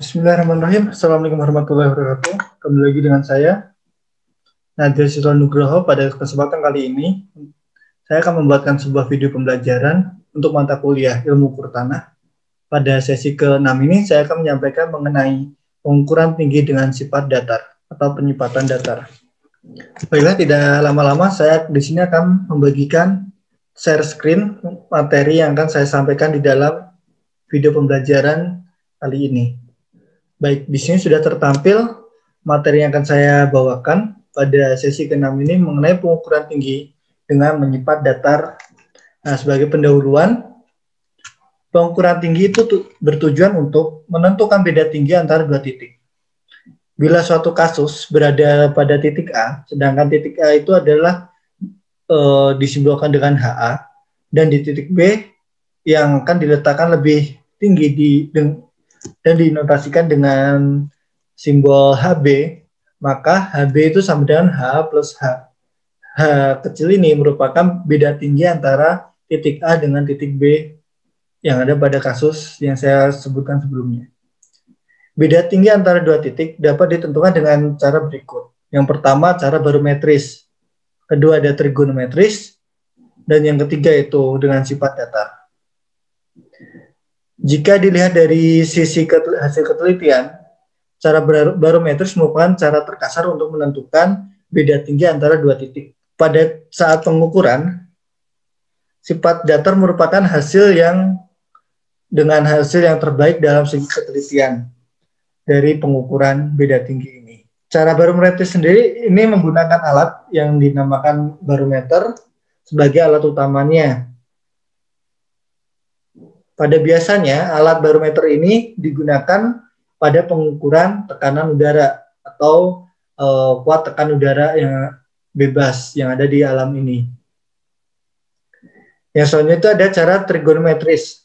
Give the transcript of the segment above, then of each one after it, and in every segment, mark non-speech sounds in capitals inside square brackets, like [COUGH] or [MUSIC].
Bismillahirrahmanirrahim. Assalamualaikum warahmatullahi wabarakatuh. Kembali lagi dengan saya, Nadia Siswa Nugroho. Pada kesempatan kali ini, saya akan membuatkan sebuah video pembelajaran untuk mata kuliah ilmu ukur tanah. Pada sesi ke-6 ini, saya akan menyampaikan mengenai pengukuran tinggi dengan sifat datar atau penyipatan datar. Baiklah, tidak lama-lama saya di sini akan membagikan share screen materi yang akan saya sampaikan di dalam video pembelajaran kali ini. Baik, di sini sudah tertampil materi yang akan saya bawakan pada sesi ke-6 ini mengenai pengukuran tinggi dengan menyipat datar. Nah, sebagai pendahuluan, pengukuran tinggi itu bertujuan untuk menentukan beda tinggi antara dua titik. Bila suatu kasus berada pada titik A, sedangkan titik A itu adalah e, disimbolkan dengan HA, dan di titik B yang akan diletakkan lebih tinggi di dan dinotasikan dengan simbol HB, maka HB itu sama dengan H plus H. H kecil ini merupakan beda tinggi antara titik A dengan titik B yang ada pada kasus yang saya sebutkan sebelumnya. Beda tinggi antara dua titik dapat ditentukan dengan cara berikut. Yang pertama, cara barometris. Kedua, ada trigonometris. Dan yang ketiga itu dengan sifat datar. Jika dilihat dari sisi hasil ketelitian, cara barometris merupakan cara terkasar untuk menentukan beda tinggi antara dua titik. Pada saat pengukuran, sifat datar merupakan hasil yang dengan hasil yang terbaik dalam segi ketelitian dari pengukuran beda tinggi ini. Cara barometris sendiri ini menggunakan alat yang dinamakan barometer sebagai alat utamanya pada biasanya, alat barometer ini digunakan pada pengukuran tekanan udara atau uh, kuat tekan udara yang bebas yang ada di alam ini. Yang selanjutnya itu ada cara trigonometris,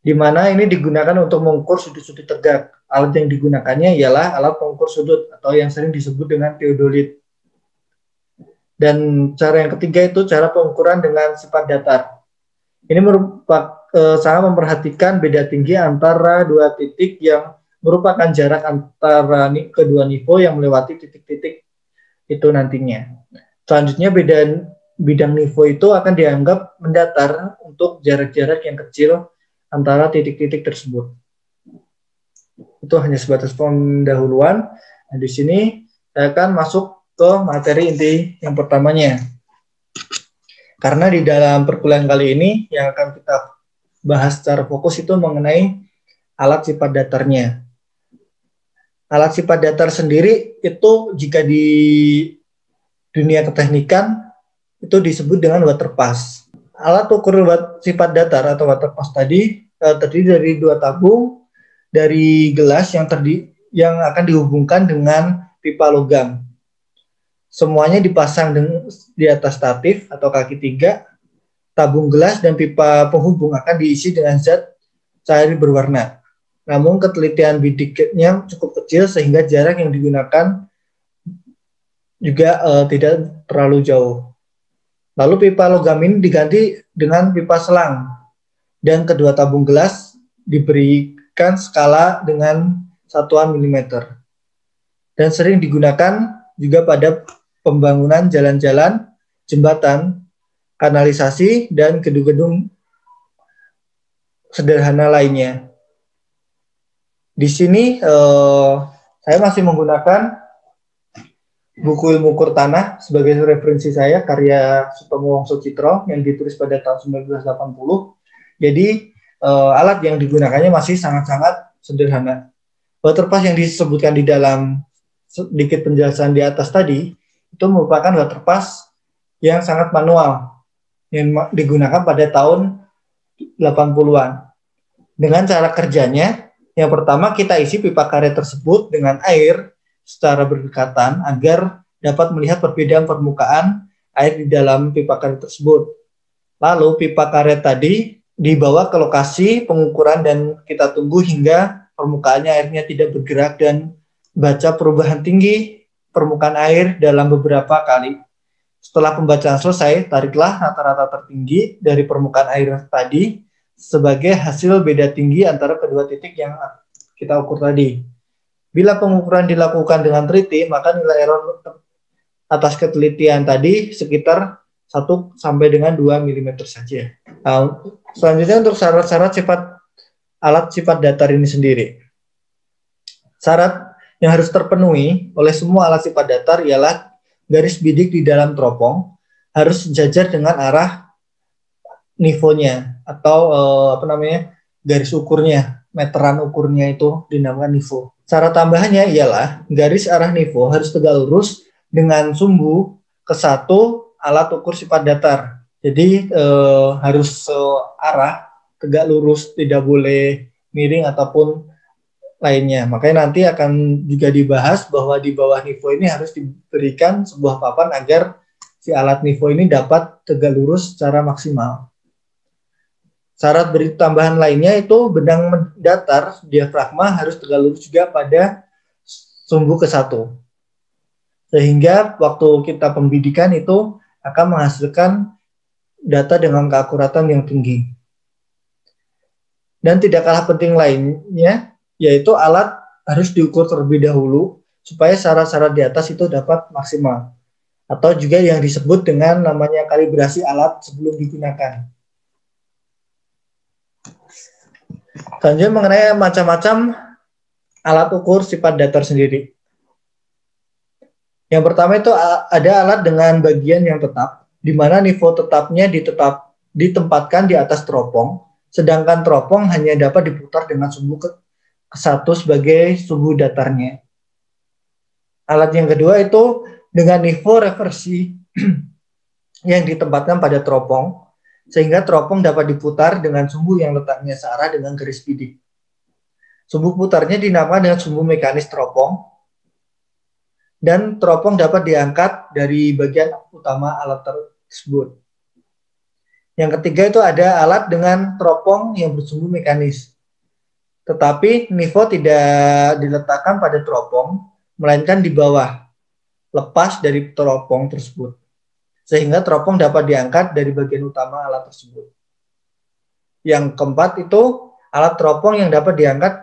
di mana ini digunakan untuk mengukur sudut-sudut tegak. Alat yang digunakannya ialah alat pengukur sudut atau yang sering disebut dengan teodolit. Dan cara yang ketiga itu cara pengukuran dengan sifat datar. Ini merupakan eh, sangat memperhatikan beda tinggi antara dua titik yang merupakan jarak antara kedua nivo yang melewati titik-titik itu nantinya. Selanjutnya beda bidang nivo itu akan dianggap mendatar untuk jarak-jarak yang kecil antara titik-titik tersebut. Itu hanya sebatas pendahuluan. Nah, di sini saya akan masuk ke materi inti yang pertamanya. Karena di dalam perkuliahan kali ini yang akan kita bahas secara fokus itu mengenai alat sifat datarnya. Alat sifat datar sendiri itu jika di dunia keteknikan itu disebut dengan water pass. Alat ukur sifat datar atau water pass tadi eh, terdiri dari dua tabung dari gelas yang terdi yang akan dihubungkan dengan pipa logam semuanya dipasang di atas statif atau kaki tiga, tabung gelas dan pipa penghubung akan diisi dengan zat cair berwarna. Namun ketelitian bidiknya cukup kecil sehingga jarak yang digunakan juga uh, tidak terlalu jauh. Lalu pipa logam ini diganti dengan pipa selang dan kedua tabung gelas diberikan skala dengan satuan milimeter dan sering digunakan juga pada pembangunan jalan-jalan, jembatan, kanalisasi, dan gedung-gedung sederhana lainnya. Di sini eh, saya masih menggunakan buku ilmu ukur tanah sebagai referensi saya karya Sutomo Wongso Citro yang ditulis pada tahun 1980. Jadi eh, alat yang digunakannya masih sangat-sangat sederhana. Waterpass yang disebutkan di dalam sedikit penjelasan di atas tadi itu merupakan waterpass yang sangat manual yang digunakan pada tahun 80-an. Dengan cara kerjanya, yang pertama kita isi pipa karet tersebut dengan air secara berdekatan agar dapat melihat perbedaan permukaan air di dalam pipa karet tersebut. Lalu pipa karet tadi dibawa ke lokasi pengukuran dan kita tunggu hingga permukaannya airnya tidak bergerak dan baca perubahan tinggi permukaan air dalam beberapa kali. Setelah pembacaan selesai, tariklah rata-rata tertinggi dari permukaan air tadi sebagai hasil beda tinggi antara kedua titik yang kita ukur tadi. Bila pengukuran dilakukan dengan teliti, maka nilai error atas ketelitian tadi sekitar 1 sampai dengan 2 mm saja. Nah, selanjutnya untuk syarat-syarat sifat alat sifat datar ini sendiri. Syarat yang harus terpenuhi oleh semua alat sifat datar ialah garis bidik di dalam teropong harus sejajar dengan arah nivonya atau uh, apa namanya garis ukurnya, meteran ukurnya itu dinamakan nivo. Cara tambahannya ialah garis arah nivo harus tegak lurus dengan sumbu ke satu alat ukur sifat datar. Jadi uh, harus arah tegak lurus, tidak boleh miring ataupun lainnya. Makanya nanti akan juga dibahas bahwa di bawah nivo ini harus diberikan sebuah papan agar si alat nivo ini dapat tegak lurus secara maksimal. Syarat beri tambahan lainnya itu benang datar diafragma harus tegak lurus juga pada sumbu ke satu. Sehingga waktu kita pembidikan itu akan menghasilkan data dengan keakuratan yang tinggi. Dan tidak kalah penting lainnya, yaitu alat harus diukur terlebih dahulu supaya syarat-syarat di atas itu dapat maksimal. Atau juga yang disebut dengan namanya kalibrasi alat sebelum digunakan. Selanjutnya mengenai macam-macam alat ukur sifat datar sendiri. Yang pertama itu ada alat dengan bagian yang tetap, di mana nivo tetapnya ditetap, ditempatkan di atas teropong, sedangkan teropong hanya dapat diputar dengan sumbu ke, satu sebagai sumbu datarnya. Alat yang kedua itu dengan nivo reversi [CLEARS THROAT] yang ditempatkan pada teropong, sehingga teropong dapat diputar dengan sumbu yang letaknya searah dengan garis bidik. Sumbu putarnya dinamakan dengan sumbu mekanis teropong, dan teropong dapat diangkat dari bagian utama alat tersebut. Yang ketiga itu ada alat dengan teropong yang bersumbu mekanis. Tetapi nivo tidak diletakkan pada teropong, melainkan di bawah, lepas dari teropong tersebut sehingga teropong dapat diangkat dari bagian utama alat tersebut. Yang keempat itu alat teropong yang dapat diangkat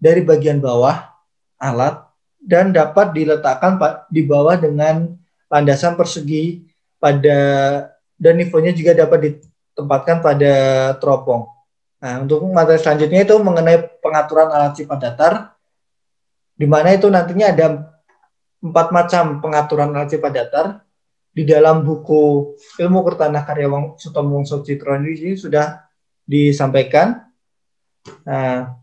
dari bagian bawah alat dan dapat diletakkan di bawah dengan landasan persegi pada dan nivonya juga dapat ditempatkan pada teropong. Nah, untuk materi selanjutnya itu mengenai pengaturan alat sifat datar, di mana itu nantinya ada empat macam pengaturan alat sifat datar di dalam buku Ilmu Kertanah karya Wang Sutomo Wongso Citron ini sudah disampaikan. Nah,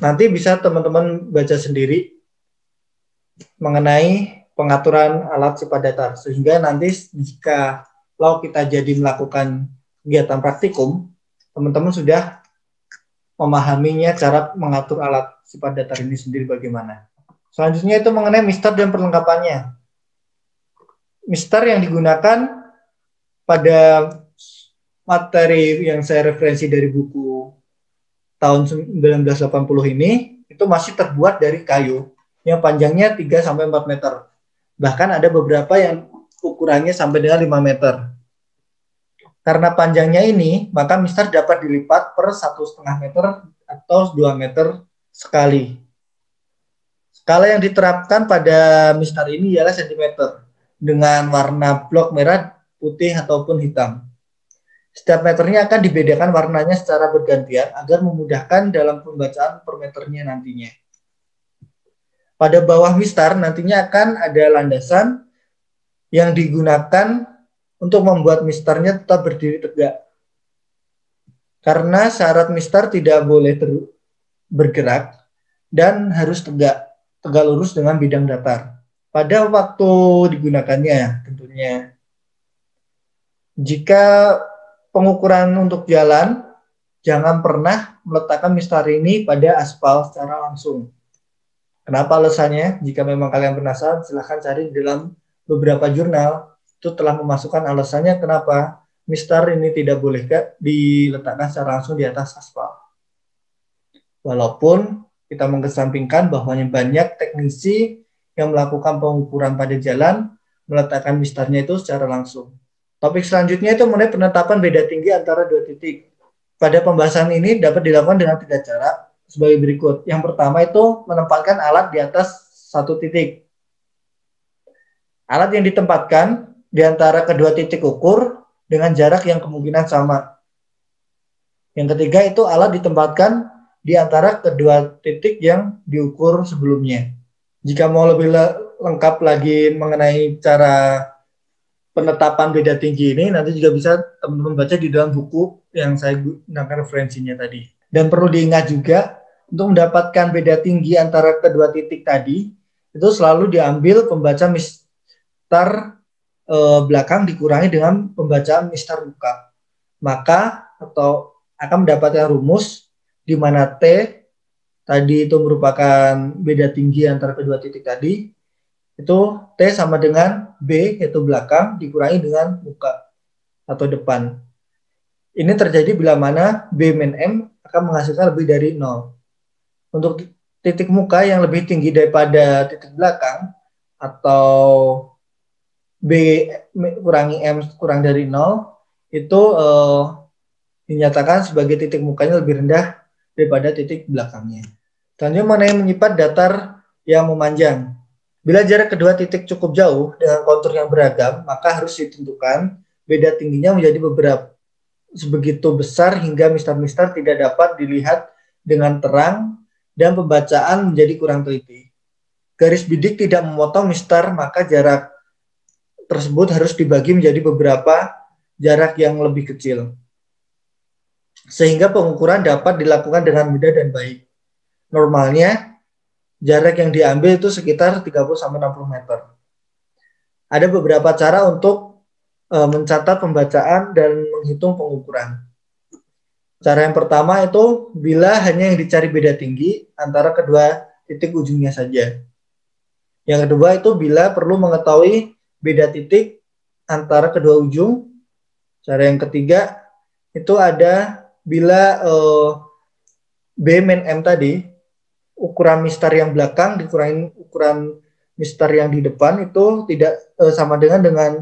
nanti bisa teman-teman baca sendiri mengenai pengaturan alat sifat datar sehingga nanti jika kita jadi melakukan kegiatan praktikum, teman-teman sudah memahaminya cara mengatur alat sifat datar ini sendiri bagaimana. Selanjutnya itu mengenai mister dan perlengkapannya mister yang digunakan pada materi yang saya referensi dari buku tahun 1980 ini itu masih terbuat dari kayu yang panjangnya 3 sampai 4 meter. Bahkan ada beberapa yang ukurannya sampai dengan 5 meter. Karena panjangnya ini, maka mister dapat dilipat per satu setengah meter atau 2 meter sekali. Skala yang diterapkan pada mister ini ialah sentimeter dengan warna blok merah, putih, ataupun hitam. Setiap meternya akan dibedakan warnanya secara bergantian agar memudahkan dalam pembacaan per meternya nantinya. Pada bawah mistar nantinya akan ada landasan yang digunakan untuk membuat mistarnya tetap berdiri tegak. Karena syarat mistar tidak boleh bergerak dan harus tegak, tegak lurus dengan bidang datar pada waktu digunakannya tentunya. Jika pengukuran untuk jalan, jangan pernah meletakkan mistar ini pada aspal secara langsung. Kenapa alasannya? Jika memang kalian penasaran, silahkan cari di dalam beberapa jurnal. Itu telah memasukkan alasannya kenapa mistar ini tidak boleh diletakkan secara langsung di atas aspal. Walaupun kita mengesampingkan bahwa banyak teknisi yang melakukan pengukuran pada jalan meletakkan mistarnya itu secara langsung. Topik selanjutnya itu mengenai penetapan beda tinggi antara dua titik. Pada pembahasan ini dapat dilakukan dengan tiga cara. sebagai berikut. Yang pertama itu menempatkan alat di atas satu titik. Alat yang ditempatkan di antara kedua titik ukur dengan jarak yang kemungkinan sama. Yang ketiga itu alat ditempatkan di antara kedua titik yang diukur sebelumnya. Jika mau lebih lengkap lagi mengenai cara penetapan beda tinggi ini nanti juga bisa teman-teman baca di dalam buku yang saya gunakan referensinya tadi. Dan perlu diingat juga untuk mendapatkan beda tinggi antara kedua titik tadi itu selalu diambil pembaca mistar e, belakang dikurangi dengan pembacaan mistar buka. Maka atau akan mendapatkan rumus di mana T tadi itu merupakan beda tinggi antara kedua titik tadi itu T sama dengan B yaitu belakang dikurangi dengan muka atau depan. Ini terjadi bila mana B min M akan menghasilkan lebih dari 0. Untuk titik muka yang lebih tinggi daripada titik belakang atau B kurangi M kurang dari 0 itu uh, dinyatakan sebagai titik mukanya lebih rendah daripada titik belakangnya. Selanjutnya mengenai menyipat datar yang memanjang. Bila jarak kedua titik cukup jauh dengan kontur yang beragam, maka harus ditentukan beda tingginya menjadi beberapa sebegitu besar hingga mistar-mistar tidak dapat dilihat dengan terang dan pembacaan menjadi kurang teliti. Garis bidik tidak memotong mistar, maka jarak tersebut harus dibagi menjadi beberapa jarak yang lebih kecil. Sehingga pengukuran dapat dilakukan dengan mudah dan baik. Normalnya, jarak yang diambil itu sekitar 30 sampai 60 meter. Ada beberapa cara untuk e, mencatat pembacaan dan menghitung pengukuran. Cara yang pertama itu bila hanya yang dicari beda tinggi antara kedua titik ujungnya saja. Yang kedua itu bila perlu mengetahui beda titik antara kedua ujung. Cara yang ketiga itu ada bila uh, B min M tadi ukuran mistar yang belakang dikurangi ukuran mistar yang di depan itu tidak uh, sama dengan dengan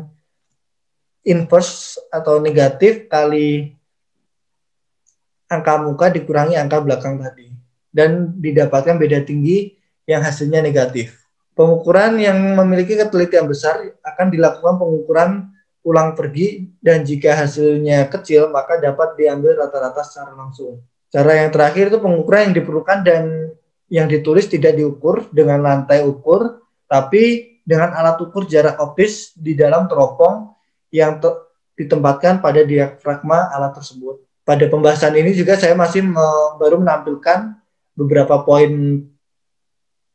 inverse atau negatif kali angka muka dikurangi angka belakang tadi dan didapatkan beda tinggi yang hasilnya negatif. Pengukuran yang memiliki ketelitian besar akan dilakukan pengukuran ulang pergi dan jika hasilnya kecil maka dapat diambil rata-rata secara langsung. Cara yang terakhir itu pengukuran yang diperlukan dan yang ditulis tidak diukur dengan lantai ukur, tapi dengan alat ukur jarak optis di dalam teropong yang te ditempatkan pada diafragma alat tersebut. Pada pembahasan ini juga saya masih baru menampilkan beberapa poin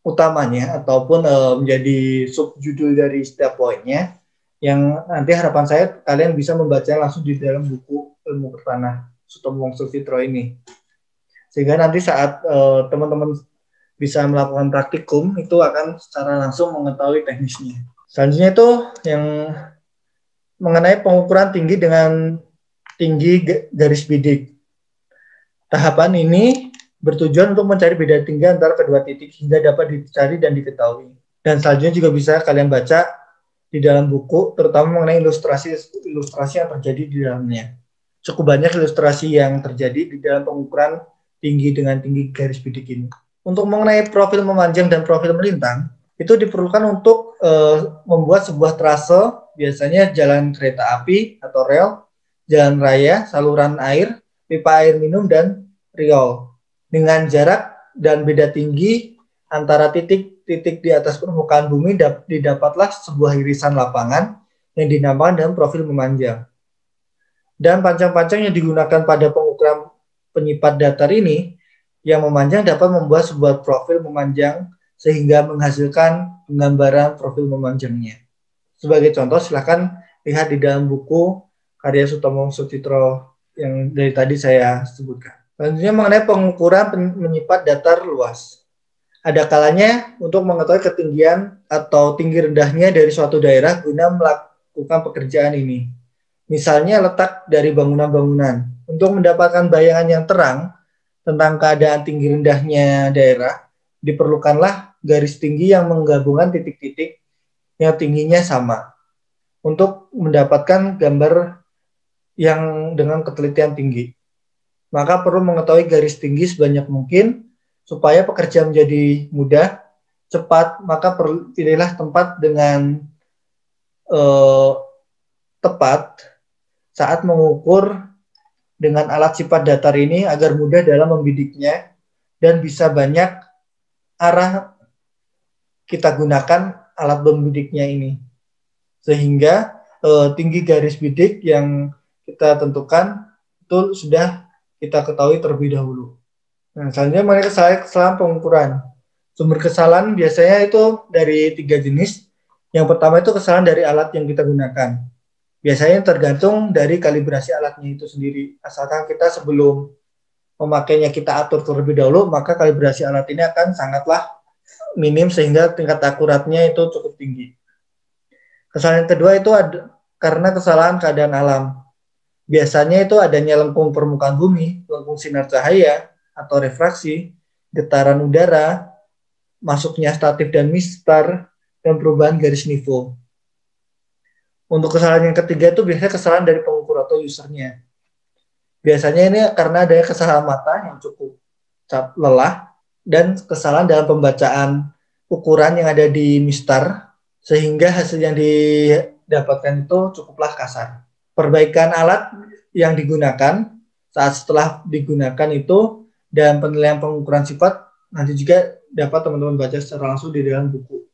utamanya ataupun e, menjadi subjudul dari setiap poinnya yang nanti harapan saya kalian bisa membaca langsung di dalam buku ilmu pertanah Sutomo Wongso Fitro ini sehingga nanti saat eh, teman-teman bisa melakukan praktikum itu akan secara langsung mengetahui teknisnya. Selanjutnya itu yang mengenai pengukuran tinggi dengan tinggi garis bidik. Tahapan ini bertujuan untuk mencari beda tinggi antara kedua titik hingga dapat dicari dan diketahui. Dan selanjutnya juga bisa kalian baca di dalam buku, terutama mengenai ilustrasi-ilustrasi yang terjadi di dalamnya. Cukup banyak ilustrasi yang terjadi di dalam pengukuran tinggi dengan tinggi garis bidik ini untuk mengenai profil memanjang dan profil melintang itu diperlukan untuk uh, membuat sebuah trase biasanya jalan kereta api atau rel, jalan raya, saluran air, pipa air minum dan riol dengan jarak dan beda tinggi antara titik-titik di atas permukaan bumi didapatlah sebuah irisan lapangan yang dinamakan dengan profil memanjang. Dan pancang-pancang yang digunakan pada pengukuran penyipat datar ini yang memanjang dapat membuat sebuah profil memanjang sehingga menghasilkan penggambaran profil memanjangnya. Sebagai contoh, silakan lihat di dalam buku karya Sutomo Sutitro yang dari tadi saya sebutkan. Selanjutnya mengenai pengukuran menyipat datar luas. Ada kalanya untuk mengetahui ketinggian atau tinggi rendahnya dari suatu daerah guna melakukan pekerjaan ini. Misalnya letak dari bangunan-bangunan. Untuk mendapatkan bayangan yang terang, tentang keadaan tinggi rendahnya daerah, diperlukanlah garis tinggi yang menggabungkan titik-titik yang tingginya sama untuk mendapatkan gambar yang dengan ketelitian tinggi. Maka perlu mengetahui garis tinggi sebanyak mungkin supaya pekerjaan menjadi mudah, cepat, maka pilihlah tempat dengan uh, tepat saat mengukur dengan alat sifat datar ini agar mudah dalam membidiknya dan bisa banyak arah kita gunakan alat pembidiknya ini. Sehingga uh, tinggi garis bidik yang kita tentukan itu sudah kita ketahui terlebih dahulu. Nah, selanjutnya mengenai kesalahan, kesalahan pengukuran. Sumber kesalahan biasanya itu dari tiga jenis. Yang pertama itu kesalahan dari alat yang kita gunakan. Biasanya tergantung dari kalibrasi alatnya itu sendiri. Asalkan kita sebelum memakainya kita atur terlebih dahulu, maka kalibrasi alat ini akan sangatlah minim sehingga tingkat akuratnya itu cukup tinggi. Kesalahan kedua itu karena kesalahan keadaan alam. Biasanya itu adanya lengkung permukaan bumi, lengkung sinar cahaya, atau refraksi, getaran udara, masuknya statif dan mistar, dan perubahan garis nivo. Untuk kesalahan yang ketiga itu biasanya kesalahan dari pengukur atau usernya. Biasanya ini karena ada kesalahan mata yang cukup lelah dan kesalahan dalam pembacaan ukuran yang ada di mistar sehingga hasil yang didapatkan itu cukuplah kasar. Perbaikan alat yang digunakan saat setelah digunakan itu dan penilaian pengukuran sifat nanti juga dapat teman-teman baca secara langsung di dalam buku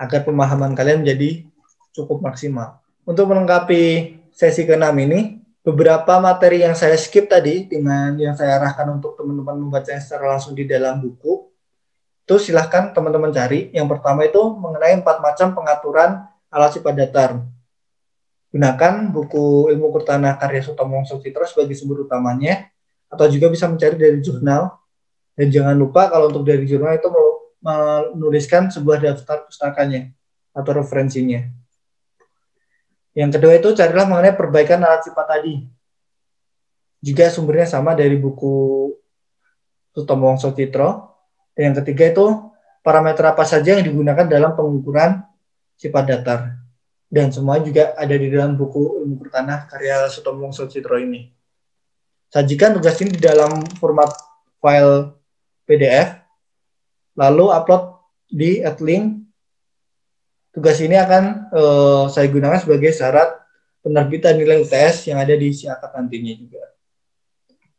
agar pemahaman kalian menjadi cukup maksimal. Untuk melengkapi sesi ke-6 ini, beberapa materi yang saya skip tadi dengan yang saya arahkan untuk teman-teman membaca secara langsung di dalam buku itu silahkan teman-teman cari. Yang pertama itu mengenai empat macam pengaturan alat sifat datar. Gunakan buku ilmu kurtanah karya Sutomo Citra sebagai sumber utamanya, atau juga bisa mencari dari jurnal. Dan jangan lupa kalau untuk dari jurnal itu menuliskan sebuah daftar pustakanya atau referensinya. Yang kedua itu carilah mengenai perbaikan alat sifat tadi. Juga sumbernya sama dari buku Sutomo Citra dan yang ketiga itu parameter apa saja yang digunakan dalam pengukuran sifat datar. Dan semua juga ada di dalam buku ilmu pertanah karya Sutomong Citro ini. Sajikan tugas ini di dalam format file PDF, lalu upload di link. Tugas ini akan uh, saya gunakan sebagai syarat penerbitan nilai UTS yang ada di siakat nantinya juga.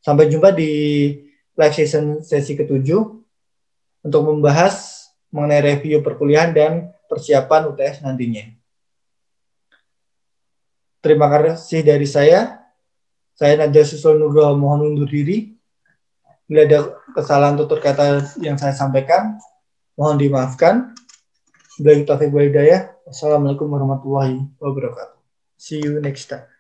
Sampai jumpa di live session sesi ketujuh untuk membahas mengenai review perkuliahan dan persiapan UTS nantinya. Terima kasih dari saya. Saya Nadia Susul Nurul mohon undur diri. Bila ada kesalahan tutur kata yang saya sampaikan, mohon dimaafkan. Sebagai taufiq walhidayah. Wassalamualaikum warahmatullahi wabarakatuh. See you next time.